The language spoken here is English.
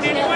We know